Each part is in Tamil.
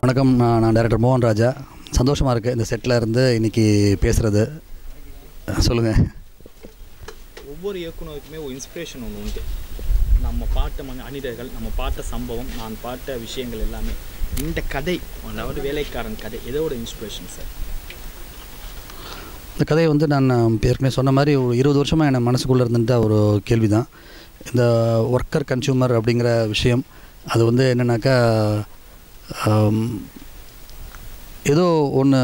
வணக்கம். நான் நான் டைரக்டர் மோகன் ராஜா. சந்தோஷமாக இருக்குது இந்த செட்டில் இருந்து இன்றைக்கி பேசுகிறது சொல்லுங்கள் ஒவ்வொரு இயக்குனருக்குமே ஒரு இன்ஸ்பிரேஷன் ஒன்று உண்டு. நம்ம பார்த்த மன மனிதர்கள் நம்ம பார்த்த சம்பவம் நான் பார்த்த விஷயங்கள் எல்லாமே இந்த கதை அதாவது வேலைக்காரன் கதை எதோட இன்ஸ்பிரேஷன் சார் இந்த கதையை வந்து நான் ஏற்கனவே சொன்ன மாதிரி ஒரு இருபது வருஷமாக என் மனசுக்குள்ளே இருந்துட்ட ஒரு கேள்வி தான் இந்த ஒர்க்கர் கன்சியூமர் அப்படிங்கிற விஷயம் அது வந்து என்னென்னாக்கா ஏதோ ஒன்று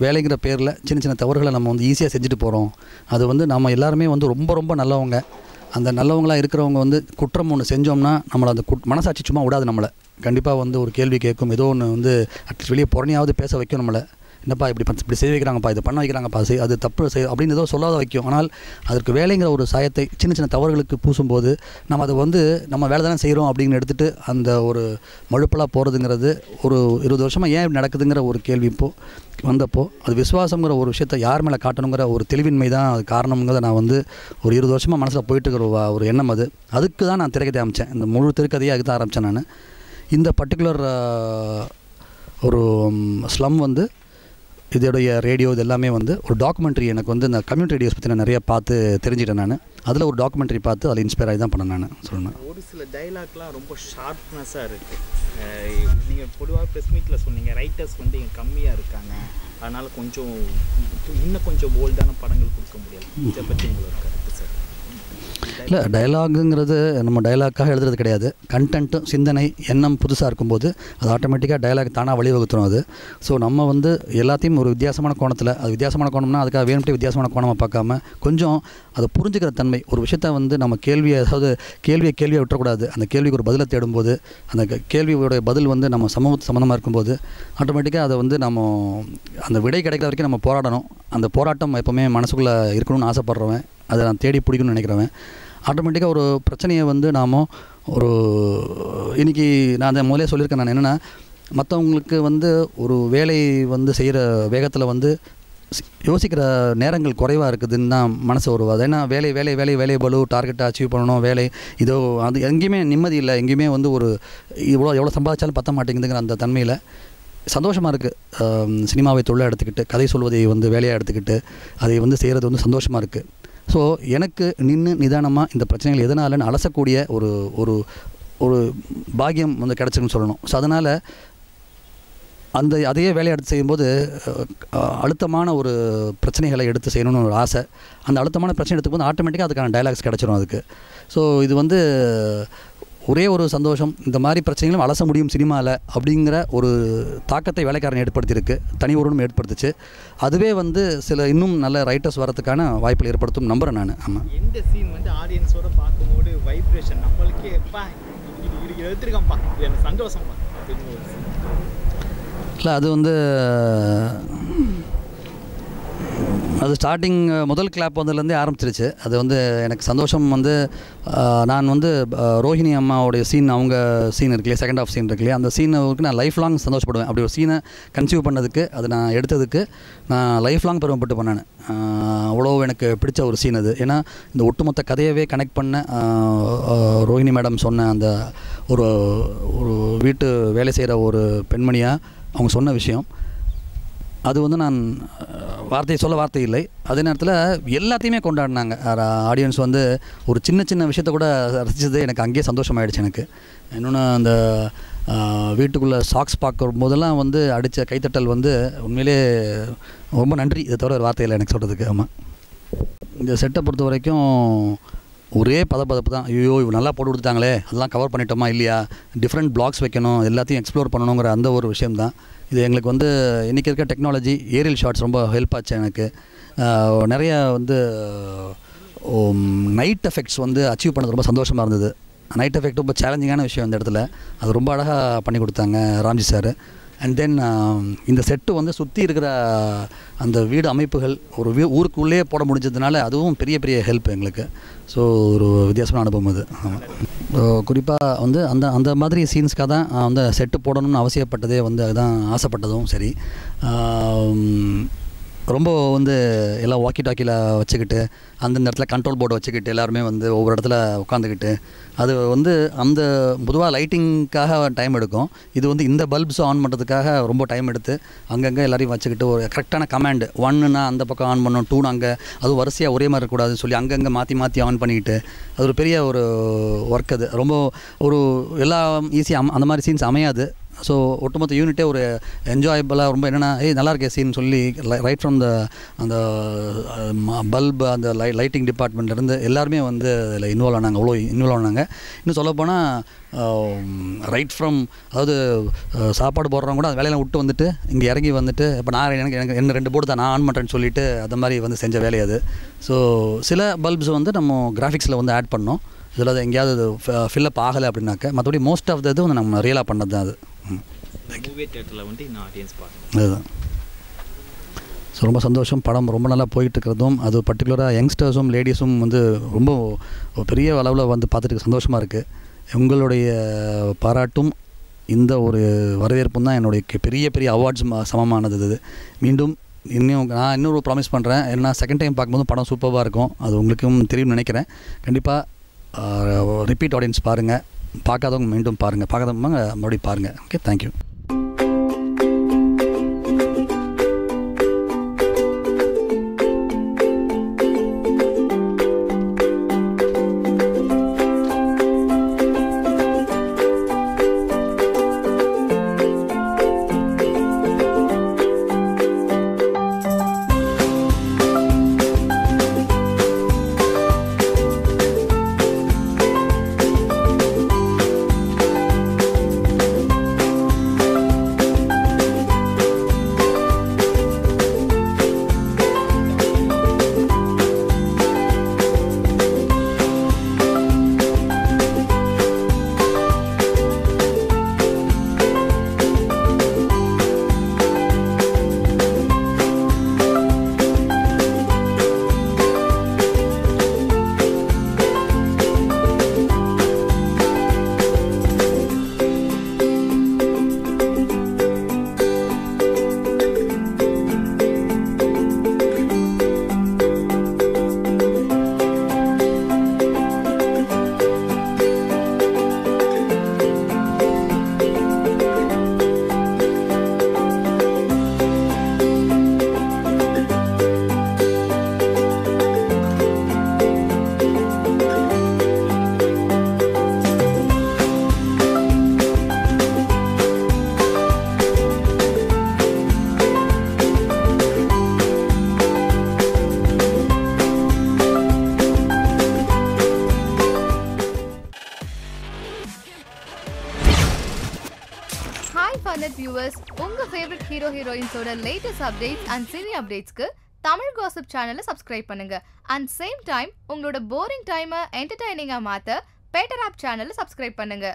வேலைங்கிற பேரில் சின்ன சின்ன தவறுகளை நம்ம வந்து ஈஸியாக செஞ்சுட்டு போகிறோம் அது வந்து நம்ம எல்லாருமே வந்து ரொம்ப ரொம்ப நல்லவங்க. அந்த நல்லவங்களாக இருக்கிறவங்க வந்து குற்றம் ஒன்று செஞ்சோம்னா நம்மளை அந்த குட் மனசாட்சி சும்மா விடாது நம்மளை. கண்டிப்பாக வந்து ஒரு கேள்வி கேட்கும். ஏதோ ஒன்று வந்து அட்லீஸ்ட் வெளியே புறணியாவது பேச வைக்கும் நம்மளை. என்னப்பா இப்படி பண்ண இப்படி செய்ய வைக்கிறாங்கப்பா இது பண்ண வைக்கிறாங்கப்பா செய் அது தப்பு செய் அப்படின்னு ஏதோ சொல்லாத வைக்கும். ஆனால் அதற்கு வேலைங்கிற ஒரு சாயத்தை சின்ன சின்ன தவறுகளுக்கு பூசும்போது நம்ம அதை வந்து நம்ம வேலை தானே செய்கிறோம் அப்படின்னு எடுத்துகிட்டு அந்த ஒரு மழுப்பலாக போகிறதுங்கிறது ஒரு இருபது வருஷமாக ஏன் இப்படி நடக்குதுங்கிற ஒரு கேள்வி இப்போ வந்தப்போ அது விசுவாசங்கிற ஒரு விஷயத்தை யார் மேலே காட்டணுங்கிற ஒரு தெளிவின்மை தான் அது காரணங்கிறத நான் வந்து ஒரு இருபது வருஷமாக மனசில் போயிட்டு இருக்கிற ஒரு- எண்ணம் அது. அதுக்கு தான் நான் திரைக்கதை அமைச்சேன். இந்த முழு திரைக்கதையை அதுக்கு தான் ஆரம்பித்தேன் நான். இந்த பர்டிகுலர் ஒரு ஸ்லம் வந்து இதோடைய ரேடியோ இது எல்லாமே வந்து ஒரு டாக்குமெண்ட்ரி எனக்கு வந்து இந்த கம்யூனிட்டி ரேடியோஸ் பற்றி நான் நிறைய பார்த்து தெரிஞ்சிட்டேன் நான். அதில் ஒரு டாக்குமெண்ட்ரி பார்த்து அதில் இன்ஸ்பயர் ஆகி தான் பண்ணேன் நான். சொல்லணும் ஒரு சில டைலாக்லாம் ரொம்ப ஷார்ப்னஸாக இருக்குது நீங்கள் பொதுவாக ப்ரெஸ் மீட்டில் சொன்னீங்க ரைட்டர்ஸ் வந்து இங்கே கம்மியாக இருக்காங்க. அதனால் கொஞ்சம் இன்னும் கொஞ்சம் போல்டான படங்கள் கொடுக்க முடியாது. இதை பற்றி உங்களுக்கு கருத்து சார் இல்லை டயலாகுங்கிறது நம்ம டயலாக்காக எழுதுறது கிடையாது. கண்டென்ட்டும் சிந்தனை எண்ணம் புதுசாக இருக்கும்போது அது ஆட்டோமேட்டிக்காக டயலாக் தானாக வழிவகுத்துரும் அது. ஸோ நம்ம வந்து எல்லாத்தையும் ஒரு வித்தியாசமான கோணத்தில் அது வித்தியாசமான கோணம்னா அதுக்காக வேணும்ட்டு வித்தியாசமான கோணமாக பார்க்காம கொஞ்சம் அதை புரிஞ்சுக்கிற தன்மை ஒரு விஷயத்த வந்து நம்ம கேள்வியை அதாவது கேள்வியை கேள்வியை விட்டுறக்கூடாது. அந்த கேள்விக்கு ஒரு பதிலை தேடும்போது அந்த கேள்வியோடைய பதில் வந்து நம்ம சமூகத்து சம்மந்தமாக இருக்கும்போது ஆட்டோமேட்டிக்காக அதை வந்து நம்ம அந்த விடை கிடைக்கிற வரைக்கும் நம்ம போராடணும். அந்த போராட்டம் எப்போவுமே மனசுக்குள்ளே இருக்கணும்னு ஆசைப்பட்றவன் அதை நான் தேடி பிடிக்கணும்னு நினைக்கிறவன். ஆட்டோமேட்டிக்காக ஒரு பிரச்சனையை வந்து நாம் ஒரு இன்றைக்கி நான் அதை முதலே சொல்லியிருக்கேன் நான் என்னென்னா மற்றவங்களுக்கு வந்து ஒரு வேலை வந்து செய்கிற வேகத்தில் வந்து யோசிக்கிற நேரங்கள் குறைவாக இருக்குதுன்னு தான் மனசு வருவாது ஏன்னா வேலை வேலை வேலை வேலை பலு டார்கெட்டை அச்சீவ் பண்ணணும் வேலை இதோ அது எங்கேயுமே நிம்மதி இல்லை. எங்கேயுமே வந்து ஒரு இவ்வளோ எவ்வளோ சம்பாதிச்சாலும் பத்த மாட்டேங்குதுங்கிற அந்த தன்மையில் சந்தோஷமாக இருக்குது சினிமாவை தொழிலாக எடுத்துக்கிட்டு கதை சொல்வதை வந்து வேலையாக எடுத்துக்கிட்டு அதை வந்து செய்கிறது வந்து சந்தோஷமாக இருக்குது ஸோ எனக்கு நின்று நிதானமாக இந்த பிரச்சனைகள் எதனாலன்னு அலசக்கூடிய ஒரு ஒரு ஒரு பாக்கியம் வந்து கிடச்சிருன்னு சொல்லணும். ஸோ அதனால் அந்த அதையே வேலையை எடுத்து செய்யும்போது அழுத்தமான ஒரு பிரச்சனைகளை எடுத்து செய்யணும்னு ஒரு ஆசை. அந்த அழுத்தமான பிரச்சனை எடுத்துக்கும்போது ஆட்டோமேட்டிக்காக அதுக்கான டைலாக்ஸ் கிடச்சிரும் அதுக்கு. ஸோ இது வந்து ஒரே ஒரு சந்தோஷம் இந்த மாதிரி பிரச்சனைகளும் அலச முடியும் சினிமாவில் அப்படிங்கிற ஒரு தாக்கத்தை வேலைக்காரன் ஏற்படுத்தியிருக்கு தனி ஒருவனும் ஏற்படுத்துச்சு அதுவே வந்து சில இன்னும் நல்ல ரைட்டர்ஸ் வரதுக்கான வாய்ப்புகள் ஏற்படுத்தும் நம்புகிறேன் நான் ஆமாம் எந்த சீன் வந்து ஆடியன்ஸோட பார்க்கும்போது வைப்ரேஷன் நம்மளுக்கே எப்பா எனக்கு சந்தோஷம்ப்பா scene. இல்லை அது வந்து அது ஸ்டார்டிங் முதல் கிளாப் வந்ததுலேருந்தே ஆரம்பிச்சிருச்சு. அது வந்து எனக்கு சந்தோஷம் வந்து நான் வந்து ரோஹிணி அம்மாவுடைய சீன் அவங்க சீன் இருக்கு இல்லையா செகண்ட் ஆஃப் சீன் இருக்கு இல்லையா அந்த சீனுக்கு நான் லைஃப் லாங் சந்தோஷப்படுவேன். அப்படி ஒரு சீனை கன்சியூவ் பண்ணதுக்கு அது நான் எடுத்ததுக்கு நான் லைஃப் லாங் பெருமைப்பட்டு பண்ணேன் அவ்வளோ எனக்கு பிடிச்ச ஒரு சீன் அது. ஏன்னா இந்த ஒட்டுமொத்த கதையவே கனெக்ட் பண்ண ரோஹிணி மேடம் சொன்ன அந்த ஒரு ஒரு வீட்டு வேலை செய்கிற ஒரு பெண்மணியாக அவங்க சொன்ன விஷயம். அது வந்து நான் வார்த்தையை சொல்ல வார்த்தை இல்லை. அதே நேரத்தில் எல்லாத்தையுமே கொண்டாடினாங்க. ஆடியன்ஸ் வந்து ஒரு சின்ன சின்ன விஷயத்த கூட ரசித்தது எனக்கு அங்கேயே சந்தோஷமாயிடுச்சு எனக்கு. இன்னொன்று அந்த வீட்டுக்குள்ளே சாக்ஸ் பார்க்கும் போதெல்லாம் வந்து அடித்த கைத்தட்டல் வந்து உண்மையிலே ரொம்ப நன்றி. இதை தவிர ஒரு வார்த்தை இல்லை எனக்கு சொல்கிறதுக்கு ஆமாம் இந்த செட்டை பொறுத்த வரைக்கும் ஒரே பதப்பதப்பு தான். ஐயோ இவ நல்லா போட்டு கொடுத்துட்டாங்களே. அதெல்லாம் கவர் பண்ணிட்டோமா இல்லையா? டிஃப்ரெண்ட் பிளாக்ஸ் வைக்கணும். எல்லாத்தையும் எக்ஸ்ப்ளோர் பண்ணணுங்கிற அந்த ஒரு விஷயம்தான். இது எங்களுக்கு வந்து இன்றைக்கி இருக்க டெக்னாலஜி ஏரியல் ஷார்ட்ஸ் ரொம்ப ஹெல்ப் ஆச்சு எனக்கு. நிறைய வந்து நைட் எஃபெக்ட்ஸ் வந்து அச்சீவ் பண்ணது ரொம்ப சந்தோஷமாக இருந்தது. நைட் எஃபெக்ட் ரொம்ப சேலஞ்சிங்கான விஷயம் இந்த இடத்துல. அது ரொம்ப அழகாக பண்ணி கொடுத்தாங்க Ramji sir and then um, இந்த செட்டு வந்து சுற்றி இருக்கிற அந்த வீடு அமைப்புகள் ஒரு வீ ஊருக்குள்ளேயே போட முடிஞ்சதுனால அதுவும் பெரிய பெரிய ஹெல்ப் எங்களுக்கு. ஸோ ஒரு வித்தியாசமான அனுபவம் அது. குறிப்பாக வந்து அந்த அந்த மாதிரி சீன்ஸ்க்காக தான் அந்த வந்து செட்டு போடணும்னு அவசியப்பட்டதே வந்து அதுதான் ஆசைப்பட்டதும் சரி. ரொம்ப வந்து எல்லாம் வாக்கி டாக்கியில் வச்சுக்கிட்டு அந்தந்த இடத்துல கண்ட்ரோல் போர்டு வச்சுக்கிட்டு எல்லாருமே வந்து ஒவ்வொரு இடத்துல உட்காந்துக்கிட்டு அது வந்து அந்த பொதுவாக லைட்டிங்க்காக டைம் எடுக்கும். இது வந்து இந்த பல்ப்ஸ் ஆன் பண்ணுறதுக்காக ரொம்ப டைம் எடுத்து அங்கங்கே எல்லாரையும் வச்சுக்கிட்டு ஒரு கரெக்டான கமாண்டு ஒன்னுனா அந்த பக்கம் ஆன் பண்ணணும் டூன்னு அங்கே அது வரிசையாக ஒரே மாதிரி இருக்கக்கூடாதுன்னு சொல்லி அங்கங்கே மாற்றி மாற்றி ஆன் பண்ணிக்கிட்டு அது ஒரு பெரிய ஒரு ஒர்க் அது. ரொம்ப ஒரு எல்லா ஈஸியாக அந்த மாதிரி சீன்ஸ் அமையாது. ஸோ ஒட்டுமொத்த யூனிட்டே ஒரு என்ஜாயபிளாக ரொம்ப என்னென்னா ஏய் நல்லா இருக்கே சீன் சொல்லி ரைட் ஃப்ரம் த அந்த பல்பு அந்த லை லைட்டிங் டிபார்ட்மெண்ட்லேருந்து எல்லாருமே வந்து அதில் இன்வால்வ் ஆனாங்க. அவ்வளோ இன்வால்வ் ஆனாங்க. இன்னும் சொல்லப்போனால் ரைட் ஃப்ரம் அதாவது சாப்பாடு போடுறவங்க கூட அந்த வேலையெல்லாம் விட்டு வந்துட்டு இங்கே இறங்கி வந்துட்டு இப்போ நான் எனக்கு எனக்கு என்ன ரெண்டு போர்டு தான் நான் ஆன் பண்ணுறேன்னு சொல்லிட்டு அந்த மாதிரி வந்து செஞ்ச வேலையாது அது. ஸோ சில பல்ப்ஸ் வந்து நம்ம கிராஃபிக்ஸில் வந்து ஆட் பண்ணோம். இதில் எங்கேயாவது ஃபில்லப் ஆகலை அப்படின்னாக்க மற்றபடி மோஸ்ட் ஆஃப் த இது வந்து நம்ம ரியலாக பண்ணது தான் அது. தேட்டரில் வந்துட்டு இன்னும் ஆடியன்ஸ் பார்க்கணும். அதுதான். ஸோ ரொம்ப சந்தோஷம். படம் ரொம்ப நல்லா போயிட்டு இருக்கிறதும் அது பர்டிகுலராக யங்ஸ்டர்ஸும் லேடிஸும் வந்து ரொம்ப பெரிய அளவில் வந்து பார்த்துட்டு சந்தோஷமாக இருக்குது உங்களுடைய பாராட்டும் இந்த ஒரு வரவேற்பும் தான் என்னுடைய பெரிய பெரிய அவார்ட்ஸ் சமமானது இது. மீண்டும் இன்னும் நான் இன்னொரு ப்ராமிஸ் பண்ணுறேன் ஏன்னா செகண்ட் டைம் பார்க்கும்போது படம் சூப்பராக இருக்கும். அது உங்களுக்கும் தெரியும்னு நினைக்கிறேன். கண்டிப்பாக ரிப்பீட் ஆடியன்ஸ் பாருங்கள் பார்க்காதவங்க மீண்டும் பாருங்கள் பார்க்காதவங்க மறுபடியும் பாருங்கள் ஓகே தேங்க்யூ ஹாய் ஃபர்னட் வியூவர்ஸ் உங்க ஃபேவரட் ஹீரோ ஹீரோயின்ஸோட லேட்டஸ்ட் அப்டேட்ஸ் அண்ட் சினி அப்டேட்ஸ்க்கு தமிழ் காசிப் சேனலை சப்ஸ்கிரைப் பண்ணுங்க. அண்ட் சேம் டைம் உங்களோட போரிங் டைமை என்டர்டைனிங்காக மாற்ற பேட்டர் ஆப் சேனலை சப்ஸ்கிரைப் பண்ணுங்க.